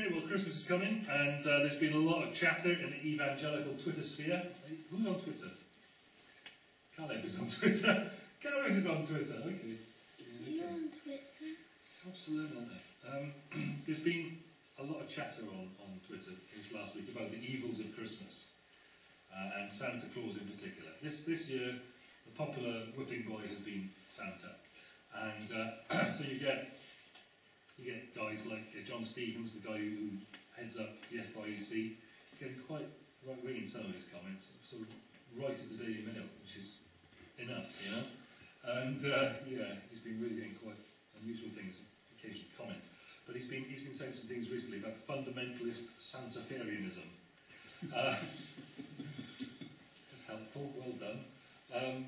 Okay, well, Christmas is coming, and uh, there's been a lot of chatter in the evangelical Twitter sphere. Who's on Twitter? Caleb is on Twitter. Gareth is on Twitter. Okay. Yeah, You're on Twitter. So much to learn, aren't there? Um, there's been a lot of chatter on, on Twitter this last week about the evils of Christmas, uh, and Santa Claus in particular. This this year, the popular whipping boy has been Santa, and uh, so you get you get guys like uh, John Stevens, the guy who heads up the FIEC. He's getting quite right wing in some of his comments, sort of right at the Daily Mail, which is enough, you know. And uh, yeah, he's been really getting quite unusual things, occasionally comment. But he's been he's been saying some things recently about fundamentalist Santafarianism. Uh, that's helpful. Well done. Um,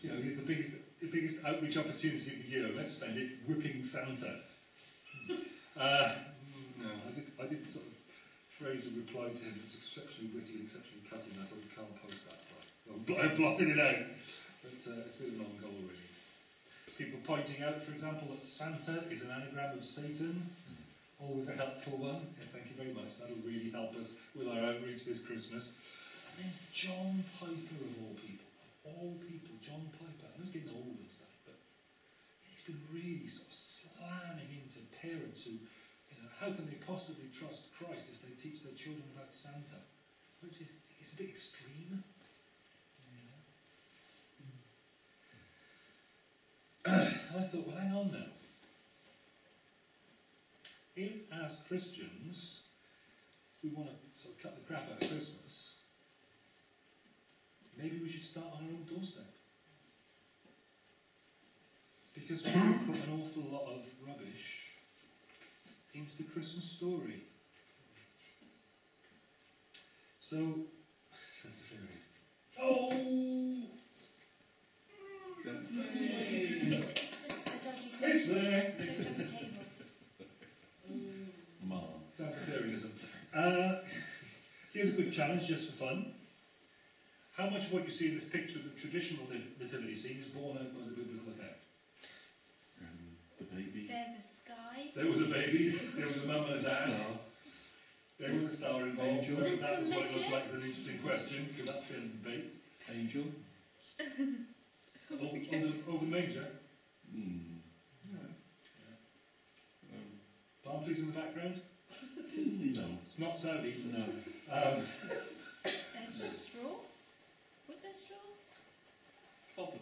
you know, he's the biggest the biggest outreach opportunity of the year. Let's spend it whipping Santa. Uh, no, I did I did sort of phrase a reply to him. It was exceptionally witty and exceptionally cutting. I thought you can't post that, so I bl- I blotted it out. But uh, it's been a long goal, really. People pointing out, for example, that Santa is an anagram of Satan. It's always a helpful one. Yes, thank you very much. That'll really help us with our outreach this Christmas. And then John Piper, of all people, of all people, John Piper. I he's getting old and stuff, but he's been really sort of slamming into parents who, you know, how can they possibly trust Christ if they teach their children about Santa? Which is it's a bit extreme. You? And I thought, well, hang on now. If, as Christians, we want to sort of cut the crap out of Christmas, maybe we should start on our own doorstep. Because we put an awful lot of rubbish into the Christmas story. So, Santa Fairy. Oh! It's, it's just a dodgy It's there! It's on the table. Mom. Santafarianism. Uh, here's a quick challenge just for fun. How much of what you see in this picture of the traditional nativity scene is borne out by the biblical account? Um, the baby. There's a sky. There was a baby, there was a mum and a dad, Star. there was a star involved. Angel. Whether There's that was what it looked like is an interesting question, because that's been a debate. Angel. Over, over, over the manger. Hmm. Yeah. Um, Palm trees in the background. no. It's not Saudi. No. Um, There's straw. Was there straw? Probably.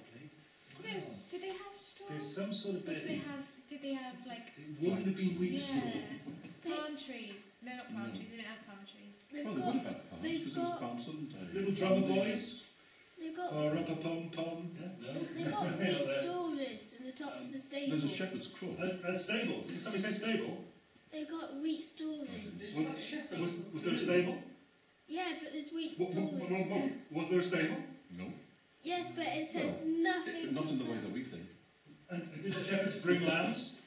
Did they, did they have straw? there's some sort of Did they bedding. have? Did they have like? It wouldn't have been wheat straw. Yeah. Palm trees. No, not palm No. trees. They didn't have palm trees. Well, They've they would got. have had palms they've because it was got- Palm Sunday. Little drummer boys. They've got. Oh, or up a pom pom. Yeah, no. They've got Not wheat there. storage in the top of the stable. There's a shepherd's crook. A, a stable. Did somebody say stable? They've got wheat storage. It's oh, Was, like shepherd. was, was there a stable? Yeah, but there's wheat Wa- wa- storage. wa- wa- Was there a stable? No. Yes, but it says nothing. Not in the way that we think. And did the shepherds bring lambs?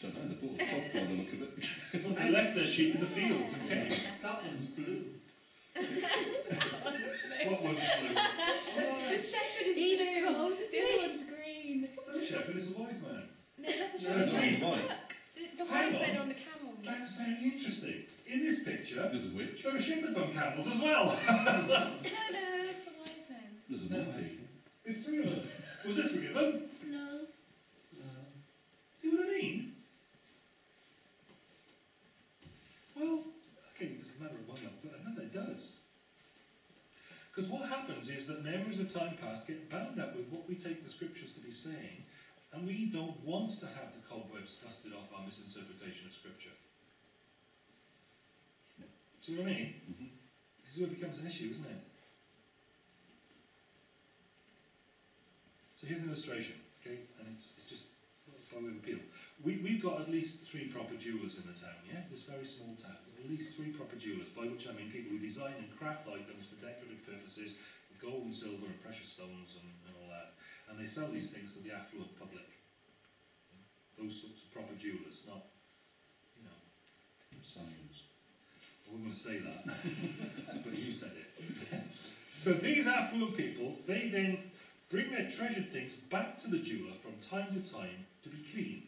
Don't know. They bought a flock by the look of it. Well, they left their sheep in the fields and came. That one's blue. What one's blue? The shepherd is He's blue. cold, The other one's green. The shepherd is a wise man. No, that's a No, shepherd's that's one. green. The, the wise men on. the camels. That's very interesting. In this picture, There's a witch. there are shepherds on camels as well. No, no, it's the wise men. There's a monkey. There's three of them. Was there three of them? No. See what I mean? Well, okay, it doesn't matter at one level, but another does. Because what happens is that memories of time past get bound up with what we take the scriptures to be saying, and we don't want to have the cobwebs dusted off our misinterpretation of scripture. See what I mean? Mhm. This is where it becomes an issue, isn't it? So here's an illustration, okay, and it's, it's just appeal. We, we've got at least three proper jewellers in the town, yeah? This very small town. At least three proper jewellers, by which I mean people who design and craft items for decorative purposes gold and silver and precious stones and, and all that. And they sell these things to the affluent public. Those sorts of proper jewellers, not, you know, Samuels. I wasn't going to say that, but you said it. so these affluent people, they then bring their treasured things back to the jeweller from time to time to be cleaned.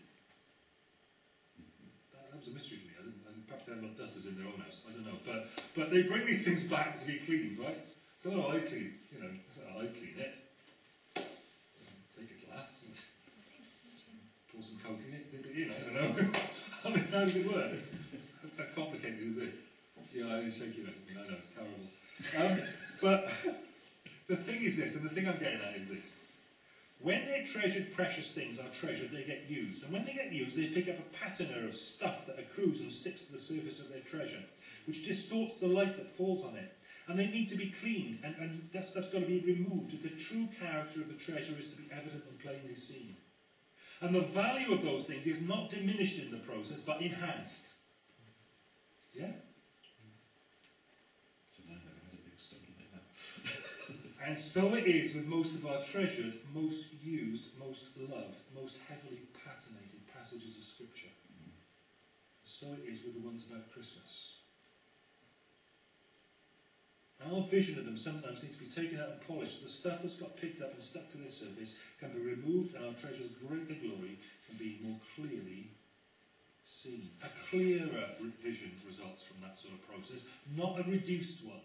That, that was a mystery to me. Didn't perhaps they haven't got dusters in their own house. I don't know, but but they bring these things back to be cleaned, right? So oh, I clean, you know, I clean it. Take a glass, and pour some coke in it, dip it in. I don't know. I mean, how does it work? How complicated is this? Yeah, I your head at me. I know it's terrible. Um, but the thing is this, and the thing I'm getting at is this. When they're treasured, precious things are treasured, they get used. And when they get used, they pick up a patina of stuff that accrues and sticks to the surface of their treasure, which distorts the light that falls on it. And they need to be cleaned, and, and that stuff's got to be removed. If the true character of the treasure is to be evident and plainly seen. And the value of those things is not diminished in the process, but enhanced. Yeah? Don't know, I've never had a big study like that. And so it is with most of our treasured, most used, most loved, most heavily patinated passages of Scripture. So it is with the ones about Christmas. Our vision of them sometimes needs to be taken out and polished. The stuff that's got picked up and stuck to their surface can be removed, and our treasure's greater glory can be more clearly seen. A clearer vision results from that sort of process, not a reduced one.